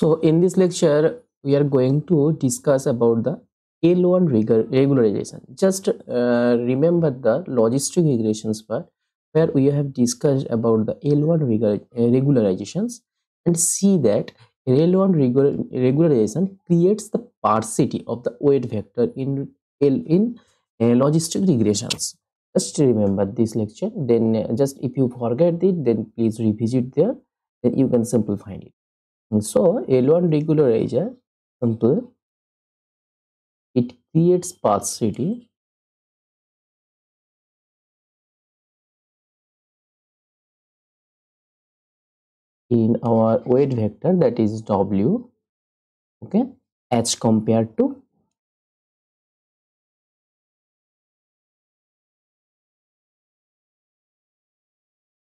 So in this lecture, we are going to discuss about the L1 regularization. Just uh, remember the logistic regressions part where we have discussed about the L1 uh, regularizations and see that L1 regularization creates the sparsity of the weight vector in L in uh, logistic regressions. Just remember this lecture. Then uh, just if you forget it, then please revisit there. Then you can simplify it. And so L1 regularizer simple it creates sparsity in our weight vector that is w okay as compared to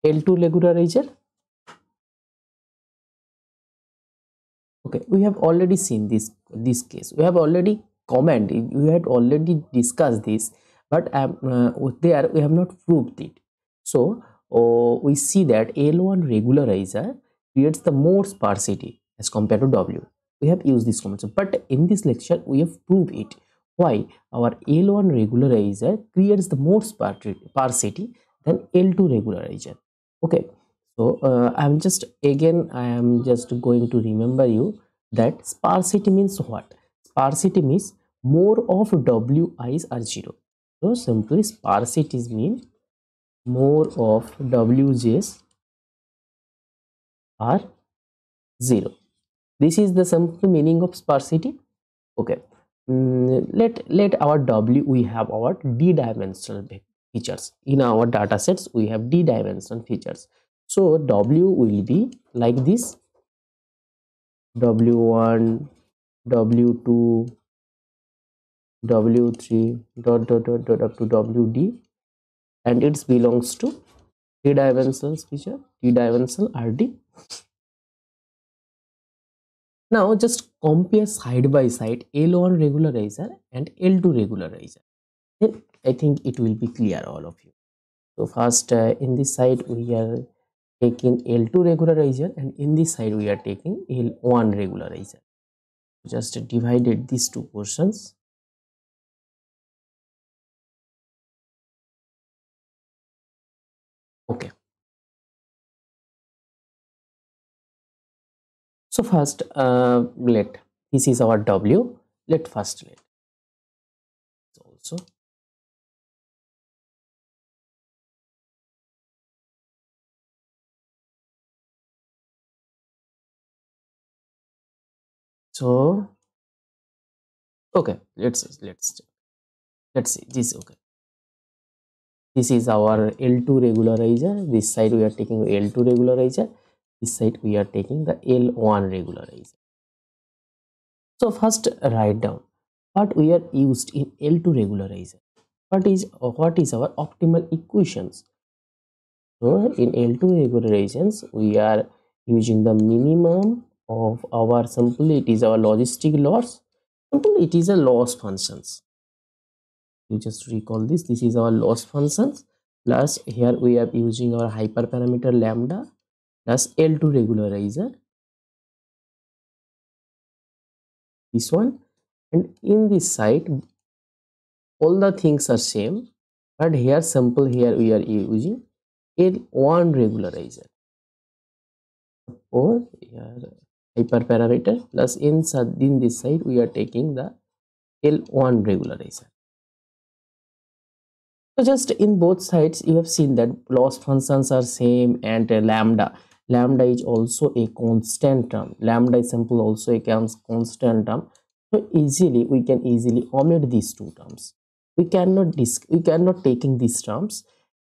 L2 regularizer okay we have already seen this this case we have already commented we had already discussed this but um, uh, there we have not proved it so uh, we see that L1 regularizer creates the more sparsity as compared to W. We have used this concept, but in this lecture we have proved it. Why our L1 regularizer creates the more sparsity than L2 regularizer. Okay, so uh, I'm just again I am just going to remember you that sparsity means what? Sparsity means more of Wi's are zero. So simply sparsity means more of Wj's are 0 this is the simple meaning of sparsity. Okay. Mm, let let our w we have our d-dimensional features. In our data sets we have d-dimensional features so w will be like this w1 w2 w3 dot dot dot dot up to wd and it belongs to d-dimensional feature d-dimensional rd now just compare side by side L1 regularizer and L2 regularizer. Then I think it will be clear all of you. So first uh, in this side we are taking L2 regularizer and in this side we are taking L1 regularizer. Just divided these two portions. Okay. so first uh, let this is our w let first let also so okay let's let's let's see this okay this is our l2 regularizer this side we are taking l2 regularizer this side we are taking the L1 regularizer. So first write down what we are used in L2 regularizer. What is what is our optimal equations? So in L2 regularizations we are using the minimum of our simple it is our logistic loss simple it is a loss functions. You just recall this this is our loss functions. Plus here we are using our hyperparameter lambda plus L2 regularizer. This one. And in this side all the things are same but here simple here we are using L1 regularizer. Or here hyperparameter plus inside in this side we are taking the L1 regularizer so just in both sides you have seen that loss functions are same and uh, lambda. Lambda is also a constant term. Lambda is simple also a constant term. So easily we can easily omit these two terms. We cannot disc we cannot taking these terms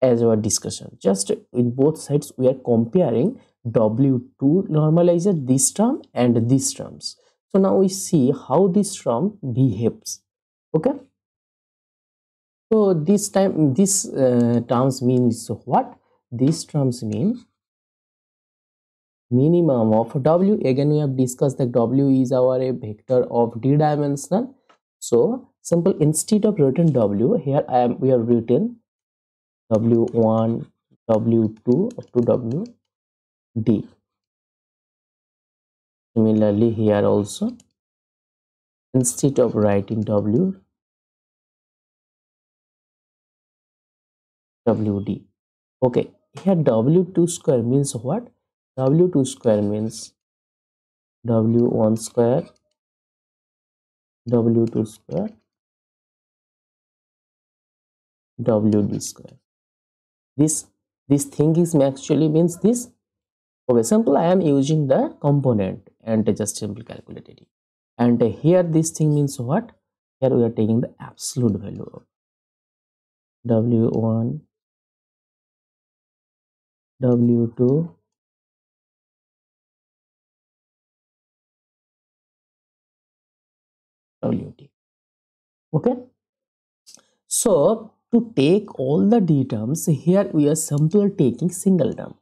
as our discussion. Just in both sides we are comparing w2 normalizer this term and these terms. So now we see how this term behaves. Okay? So this time this uh, terms means what? These terms mean minimum of w. Again we have discussed that w is our a vector of d dimensional so simple instead of written w here i am we have written w1 w2 up to w d. Similarly here also instead of writing w wd okay here w2 square means what? W2 square means w1 square w2 square wd square. This this thing is actually means this okay simple i am using the component and just simply calculated it. And here this thing means what? Here we are taking the absolute value of w1 w2 wt okay? So to take all the d terms here we are simply taking single term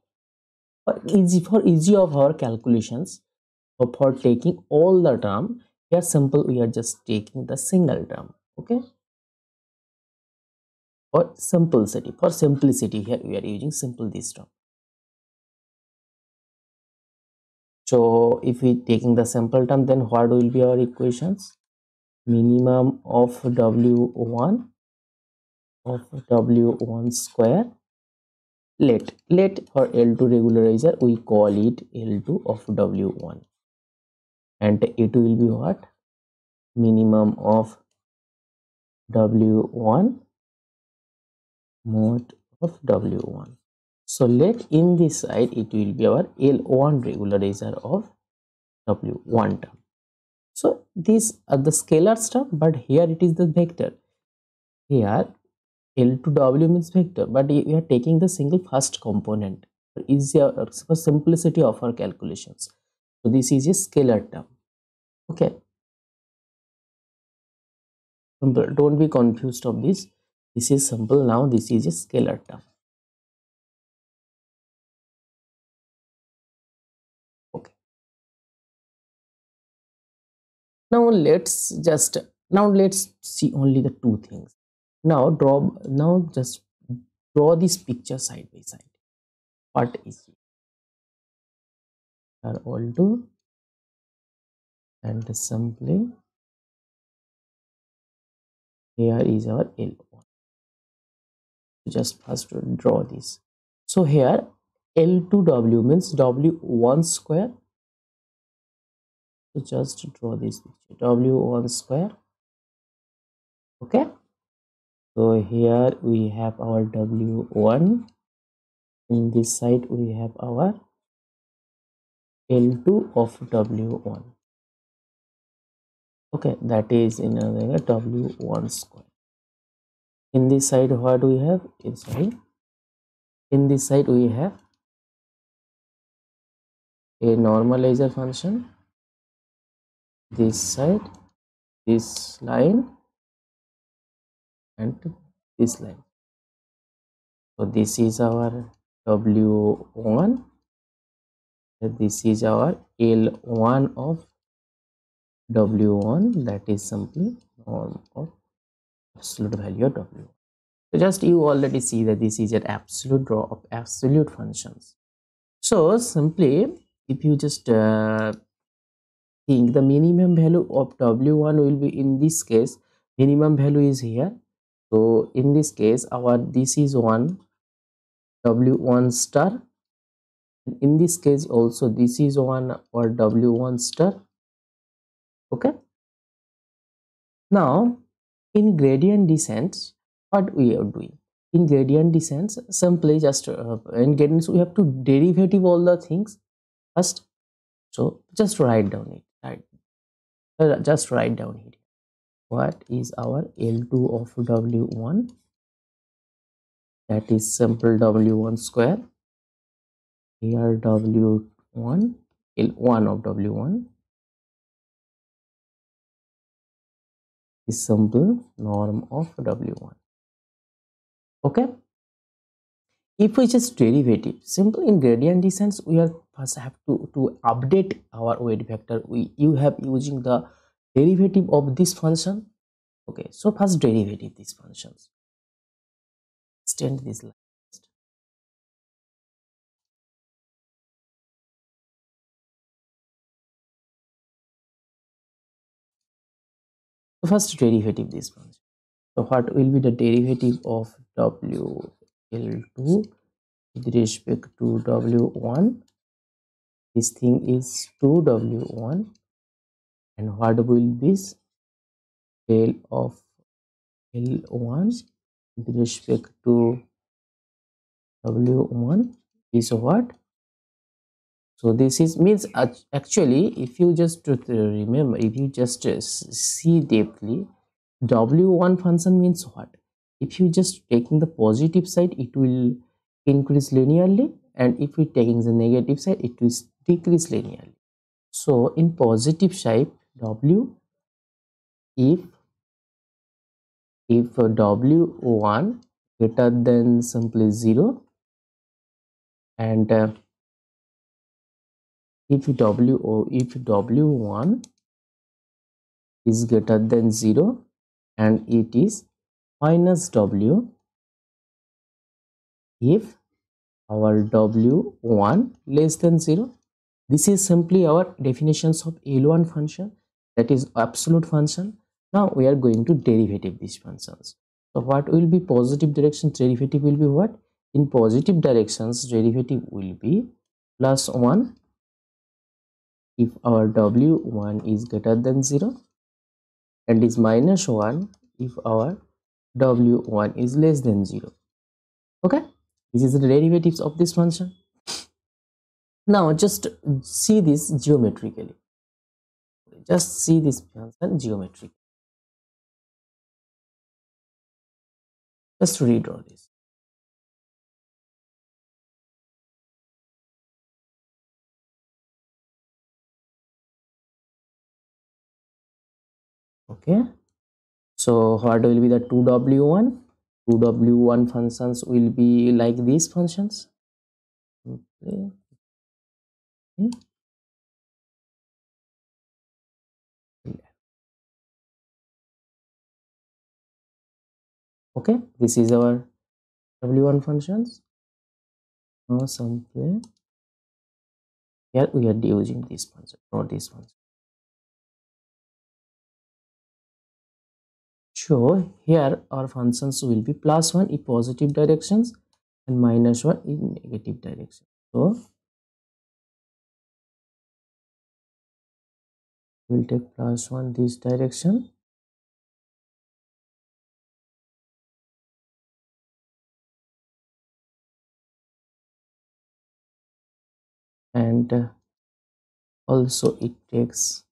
easy for easy of our calculations for taking all the term here simple we are just taking the single term okay? For simplicity for simplicity here we are using simple this term. So if we taking the simple term then what will be our equations? Minimum of w1 of w1 square let let for l2 regularizer we call it l2 of w1 and it will be what? Minimum of w1 mod of w1 so let in this side it will be our l1 regularizer of w1 term. So these are the scalar stuff but here it is the vector. Here L2 W means vector, but we are taking the single first component for easier for simplicity of our calculations. So this is a scalar term. Okay. Simple. Don't be confused of this. This is simple now. This is a scalar term. Okay. Now let's just now let's see only the two things now draw now just draw this picture side by side. What is it? Are all do and simply here is our L1 just first draw this. So here L2W means W1 square. So just draw this picture. W1 square. Okay so here we have our w1 in this side we have our l2 of w1 okay that is in a w1 square. In this side what we have? Sorry. In this side we have a normalizer function. This side this line and this line. So this is our w1 this is our l1 of w1 that is simply norm of absolute value of w1 so just you already see that this is an absolute draw of absolute functions. So simply if you just uh, think the minimum value of w1 will be in this case minimum value is here so in this case our this is one w1 star. In this case also this is one or w1 star. Okay? Now in gradient descent what we are doing? In gradient descent simply just uh, in gradients we have to derivative all the things first. So just write down it right uh, just write down here what is our L2 of W1 that is simple W1 square. Here W1 L1 of W1 is simple norm of W1 okay? If we just derivative simple in gradient descent we are first have to to update our weight vector. We you have using the derivative of this function. Okay so first derivative these functions. Extend this line. So first derivative this function so what will be the derivative of w l2 with respect to w1 this thing is 2w1 and what will this del of l1 with respect to w1 is what? So this is means actually if you just remember if you just uh, see deeply w1 function means what? If you just taking the positive side it will increase linearly and if we taking the negative side it will decrease linearly. So in positive side w if if w1 greater than simply 0 and uh, if w if w1 is greater than 0 and it is minus w if our w1 less than 0 this is simply our definitions of l1 function that is absolute function. Now we are going to derivative these functions. So what will be positive direction derivative will be what? In positive directions derivative will be plus 1 if our w1 is greater than 0 and is minus 1 if our w1 is less than 0 okay? This is the derivatives of this function. Now just see this geometrically just see this function geometric. Just redraw this. Okay. So what will be the 2w1 2w1 functions will be like these functions. Okay. okay this is our w1 functions. Now simply here we are using this function or this function. So here our functions will be plus 1 in positive directions and minus 1 in negative direction. So we'll take plus 1 this direction and uh, also it takes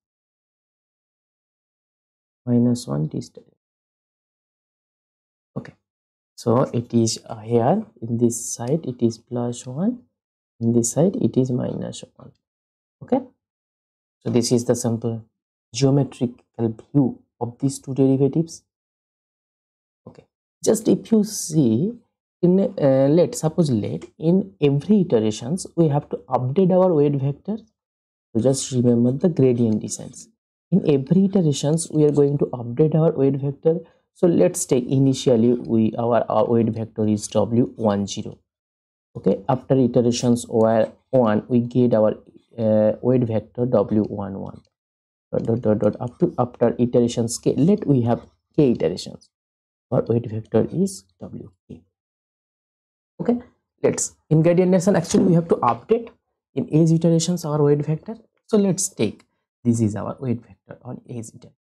minus 1 this okay. So it is here in this side it is plus 1 in this side it is minus 1 okay? So this is the simple geometrical view of these two derivatives. Okay. Just if you see in uh, let suppose let in every iterations we have to update our weight vector so just remember the gradient descents. In every iterations we are going to update our weight vector. So let's take initially we our, our weight vector is w10 okay after iterations where one we get our uh, weight vector w11 dot, dot, dot, up to after iterations k let we have k iterations. Our weight vector is wk okay? Let's in gradient descent actually we have to update. In age iterations our weight vector. So let's take this is our weight vector on age iteration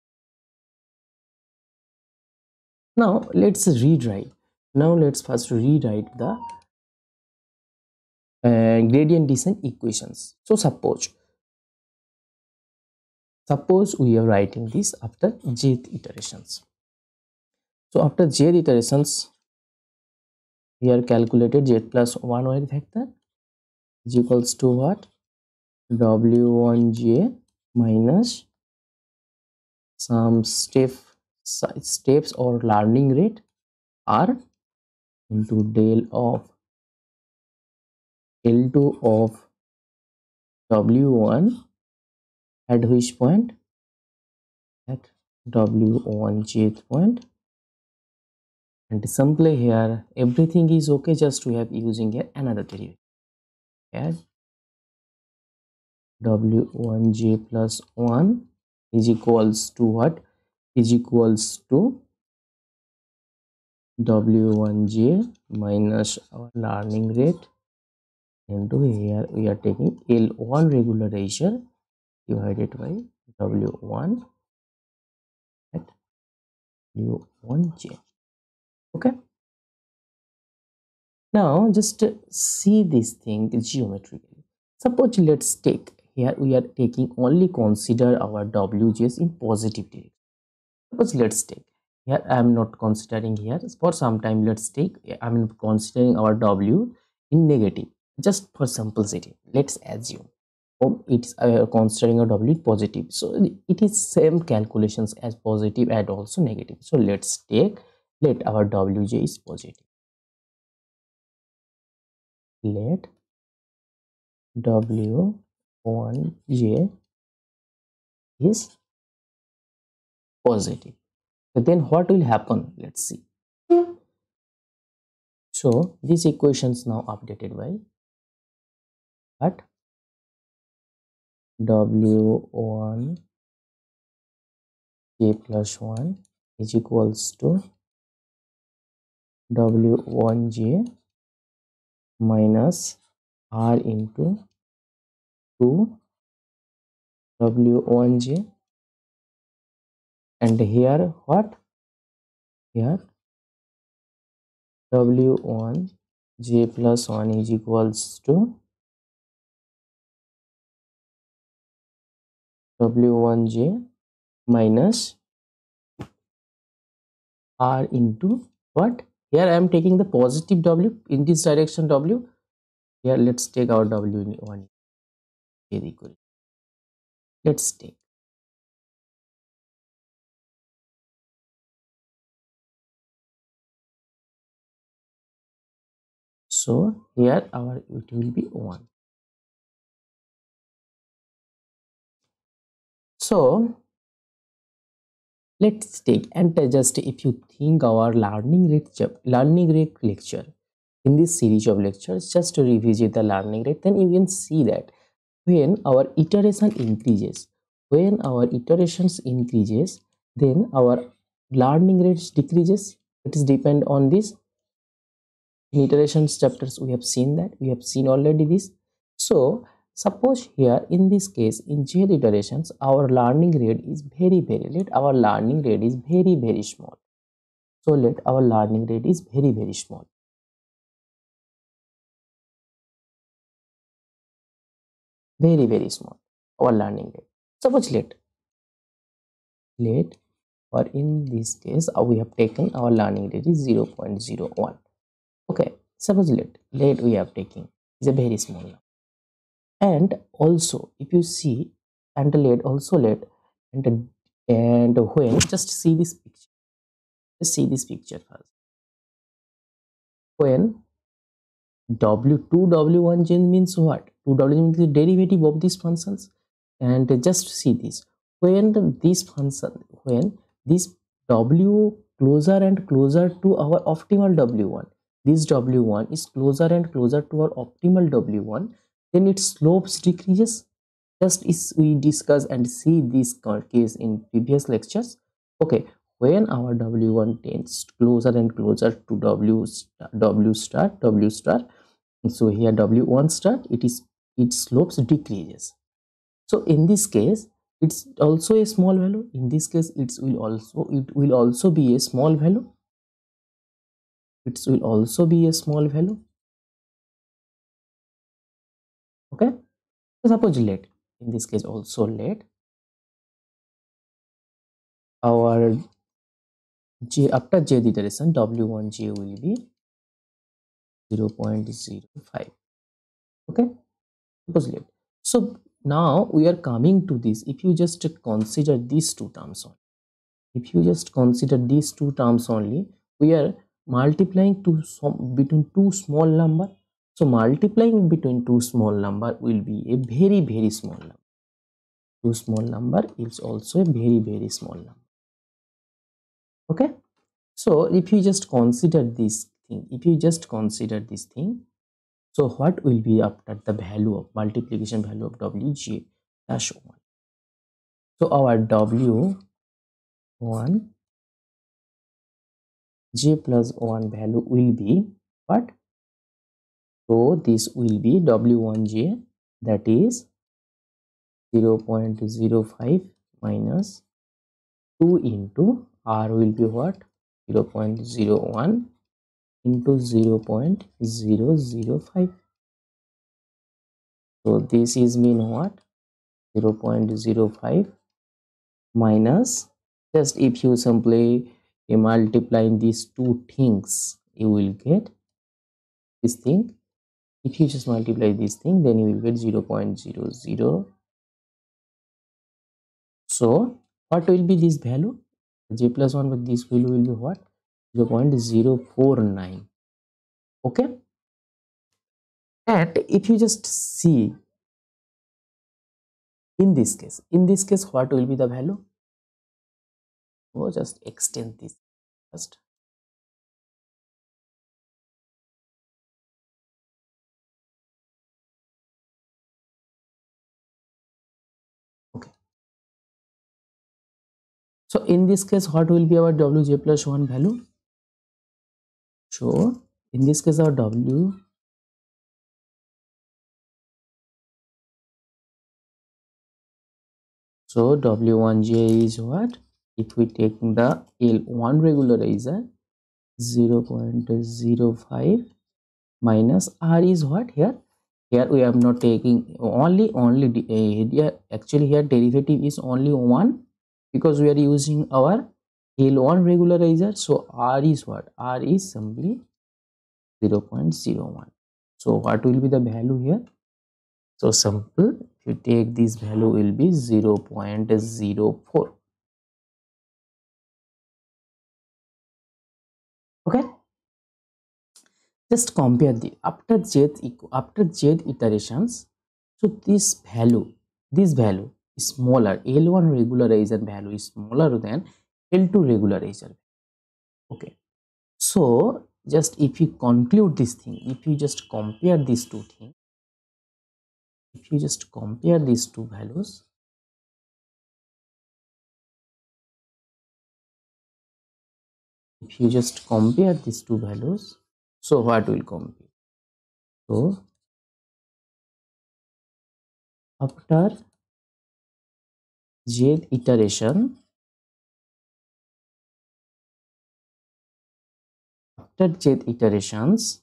now let's rewrite. Now let's first rewrite the uh, gradient descent equations. So suppose suppose we are writing this after jth iterations. So after jth iterations are calculated z plus 1 weight vector is equals to what? W1j minus some step steps or learning rate r into del of L2 of W1 at which point? At W1 jth point and simply here everything is okay just we have using here another derivative. Here W1j plus 1 is equals to what? Is equals to w1j minus our learning rate. Into here we are taking l1 regularizer divided by w1 at w1j okay? Now just see this thing geometrically. Suppose let's take here we are taking only consider our wj's in positive direction. Suppose let's take here i am not considering here. For some time let's take i mean considering our w in negative. Just for simplicity let's assume oh, it's uh, considering a w positive. So it is same calculations as positive and also negative. So let's take let our wj is positive. Let w1j is positive. Then what will happen? Let's see. So these equations now updated by at w1 j plus 1 is equals to w1j minus r into 2 w1j and here what? Here w1 j plus 1 is equals to w1j minus r into what here i am taking the positive w in this direction w. Here let's take our w in one. Equal. Let's take. So here our it will be one. So let's take and just if you think our learning rate learning rate lecture. In this series of lectures just to revisit the learning rate then you can see that when our iteration increases when our iterations increases then our learning rates decreases. It is depend on this. In iterations chapters we have seen that we have seen already this. So Suppose here in this case in j iterations our learning rate is very very let our learning rate is very very small. So let our learning rate is very very small. Very very small our learning rate. Suppose let let or in this case uh, we have taken our learning rate is 0 0.01 okay suppose let let we have taken is a very small number and also if you see and led also led and and when just see this picture. Just see this picture first. When w2 w1 gen means what? 2w means the derivative of these functions. And just see this. When this function when this w closer and closer to our optimal w1 this w1 is closer and closer to our optimal w1 then its slopes decreases. Just as we discuss and see this case in previous lectures okay when our w1 tends closer and closer to w w star w star so here w1 star it is its slopes decreases. So in this case it's also a small value. In this case it will also it will also be a small value. It will also be a small value suppose let in this case also let our j after j iteration w1j will be 0 0.05 okay? Suppose let so now we are coming to this. If you just consider these two terms only. If you just consider these two terms only we are multiplying to some between two small number so multiplying between two small number will be a very very small number. Two small number is also a very very small number. Okay. So if you just consider this thing, if you just consider this thing, so what will be after the value of multiplication value of wj dash 1? So our w 1 j plus 1 value will be what so this will be w1j that is 0 0.05 minus 2 into r will be what? 0 0.01 into 0 0.005 so this is mean what? 0 0.05 minus just if you simply multiplying these two things you will get this thing if you just multiply this thing then you will get 0 0.00 so what will be this value? J plus 1 but this value will be what? 0 0.049 okay? And if you just see in this case in this case what will be the value? So just extend this first so in this case what will be our wj plus 1 value? So in this case our w so w1j is what? If we take the l1 regularizer 0 0.05 minus r is what here? Here we are not taking only only uh, here actually here derivative is only one because we are using our l1 regularizer so r is what? R is simply 0 0.01 so what will be the value here? So simple if you take this value will be 0 0.04 okay? Just compare the after z after z iterations so this value this value smaller. L1 regularizer value is smaller than l2 regularizer okay. So just if you conclude this thing if you just compare these two things if you just compare these two values if you just compare these two values so what will compare? So after jth iteration after jth iterations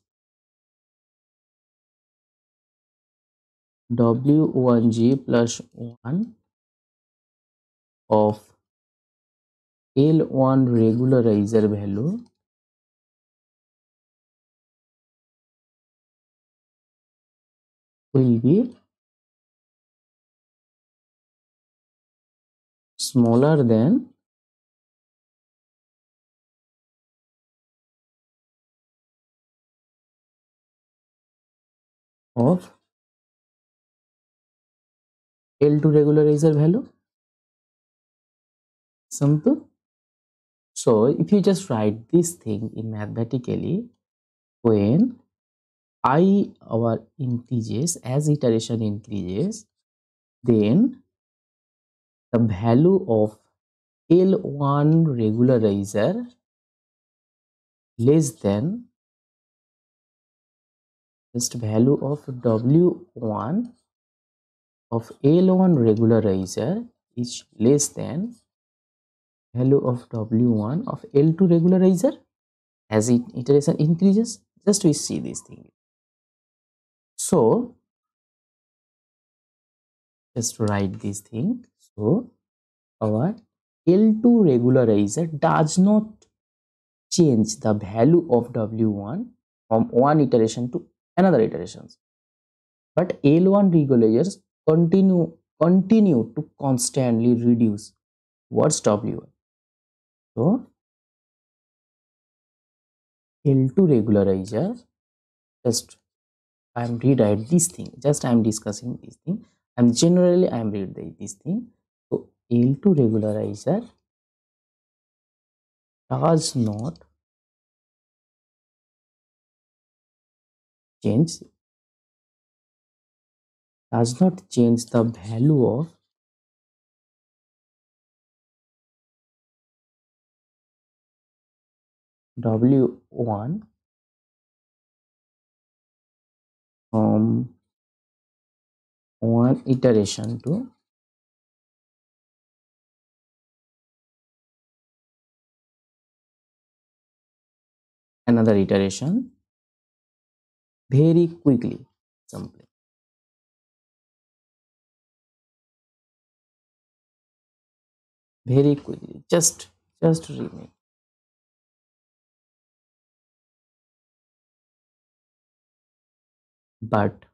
w1g plus 1 of L1 regularizer value will be smaller than of L2 regularizer value. Simple. So if you just write this thing in mathematically when i our increases as iteration increases then the value of L1 regularizer less than just value of W1 of L1 regularizer is less than value of W1 of L2 regularizer. As it iteration increases just we see this thing. So just write this thing so our L2 regularizer does not change the value of W1 from one iteration to another iterations but L1 regulators continue continue to constantly reduce what's W1 so L2 regularizer just I am rewrite this thing. Just I am discussing this thing. And generally I am read this thing L2 regularizer does not change does not change the value of W1 from one iteration to another iteration very quickly simply very quickly just just remain but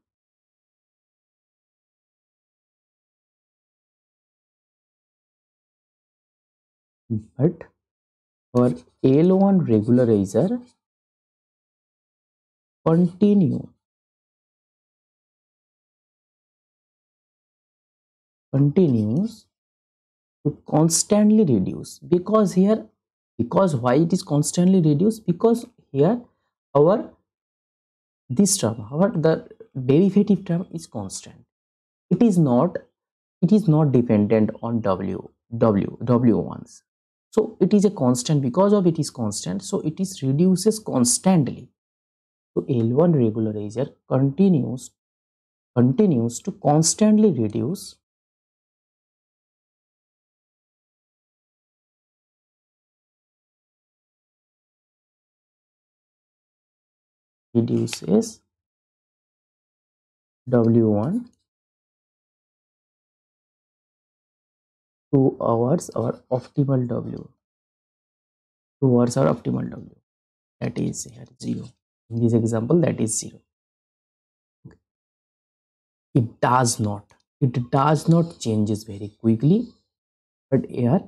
but for L1 regularizer continue. Continues to constantly reduce. Because here because why it is constantly reduced? Because here our this term our the derivative term is constant. It is not it is not dependent on w w w1s so it is a constant. Because of it is constant so it is reduces constantly so l1 regularizer continues continues to constantly reduce reduces w1 towards our optimal w towards our optimal w. That is here 0 in this example that is 0 it does not. It does not changes very quickly but here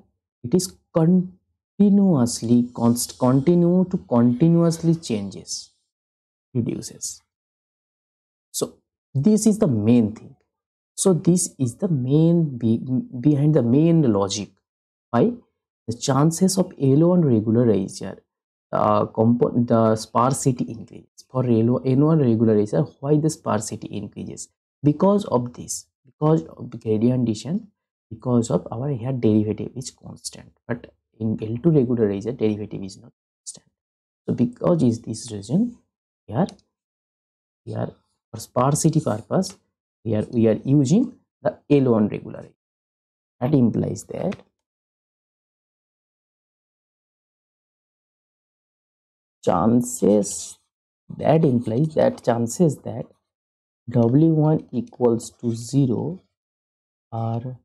it is continuously const continue to continuously changes reduces. So this is the main thing. So this is the main be behind the main logic why the chances of L1 regularizer uh, the sparsity increases. For L1 regularizer why the sparsity increases? Because of this because of the gradient descent because of our here derivative is constant. But in L2 regularizer derivative is not constant. So because is this reason here here for sparsity purpose here we are using the L1 regularizer that implies that chances that implies that chances that w1 equals to 0 are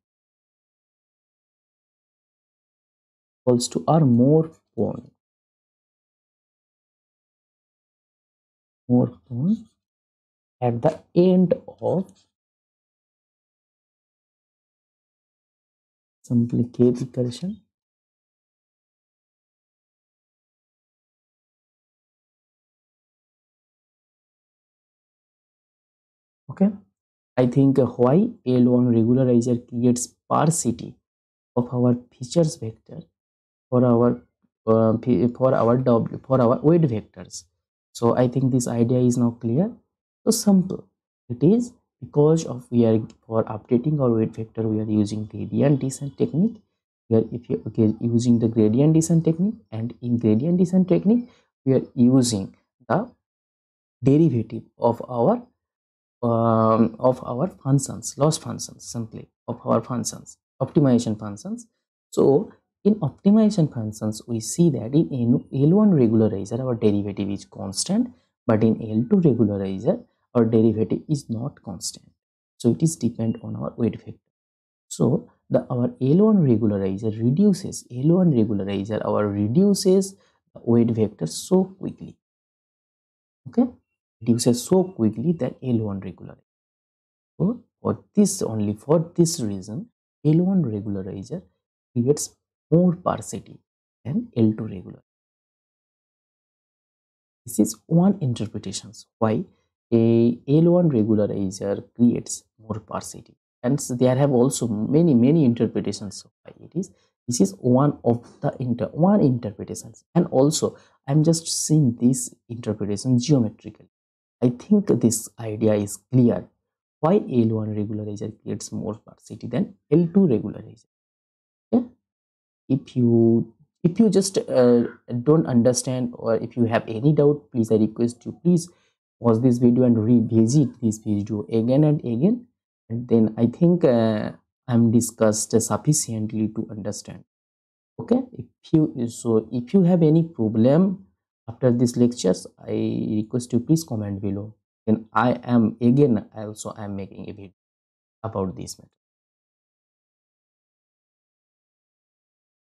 equals to are more prone. More prone at the end of simply k recursion okay? I think why l1 regularizer creates sparsity of our features vector for our uh, for our w for our weight vectors. So i think this idea is now clear. So simple. It is because of we are for updating our weight vector we are using gradient descent technique. We are if you okay using the gradient descent technique and in gradient descent technique we are using the derivative of our um, of our functions loss functions simply of our functions optimization functions. So in optimization functions we see that in l1 regularizer our derivative is constant but in l2 regularizer our derivative is not constant. So it is depend on our weight vector so the our l1 regularizer reduces l1 regularizer our reduces weight vector so quickly. Okay reduces so quickly that L1 regularizer. So for this only for this reason L1 regularizer creates more sparsity than L2 regular. This is one interpretation why a L1 regularizer creates more sparsity and so there have also many many interpretations of why it is this is one of the inter one interpretations and also i'm just seeing this interpretation geometrically I think this idea is clear why L1 regularizer creates more sparsity than L2 regularizer. Okay? If you if you just uh, don't understand or if you have any doubt please i request you please pause this video and revisit this video again and again and then i think uh, i'm discussed sufficiently to understand okay if you so if you have any problem after these lectures i request you please comment below. Then i am again also i am making a video about this matter